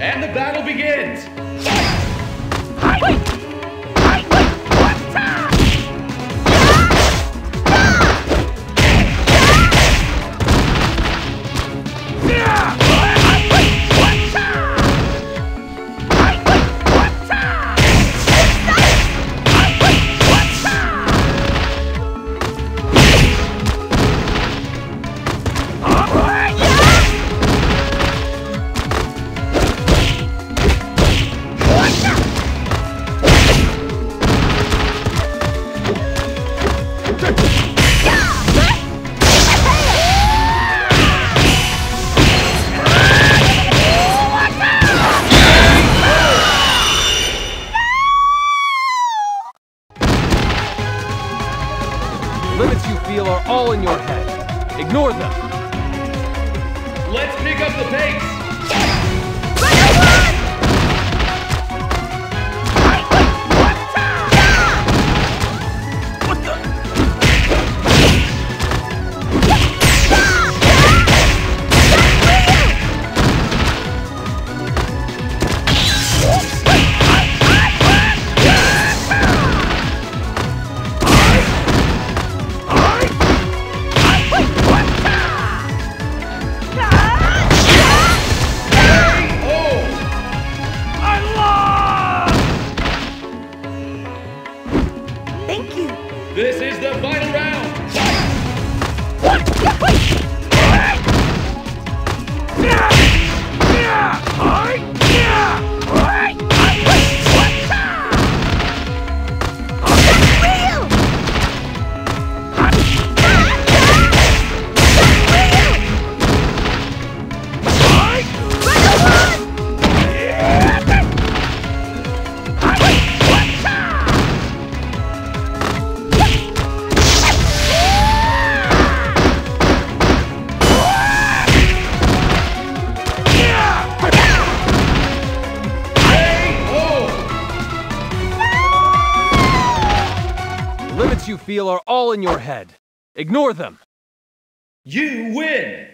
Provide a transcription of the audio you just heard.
And the battle begins! Feel are all in your head. Ignore them. Let's pick up the pace! This is the final round! The limits you feel are all in your head. Ignore them. You win!